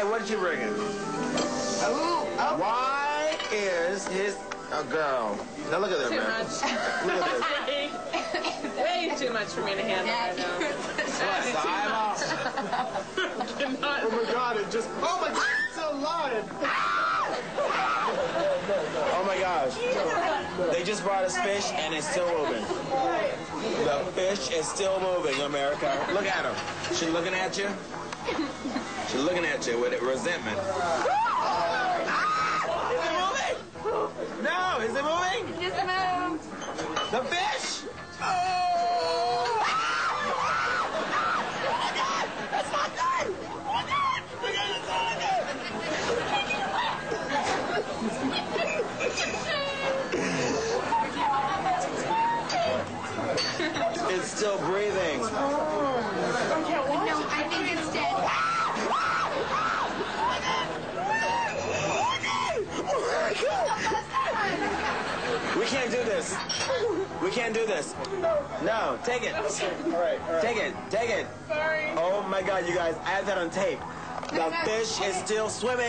What did you bring in? Why is his a girl? Now look at this, Too man. much. Look at this. Way too much for me to handle right now. What, the eyeball? Cannot- Oh my god, it just. Oh my god, it's still alive! Oh my gosh. They just brought us fish and it's still moving. The fish is still moving, America. Look at him. She looking at you? She's looking at you with resentment. Is it moving? No, is it moving? Just move. The fish? Oh! Oh my That's not good! Oh God! Look at it, it's not! It's still breathing. Can't do this. We can't do this. No, take it. All right, all right. Take it. Take it. Sorry. Oh my God, you guys, I have that on tape. The fish is still swimming.